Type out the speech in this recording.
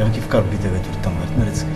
Я кивкар биде ветур там вертмерец.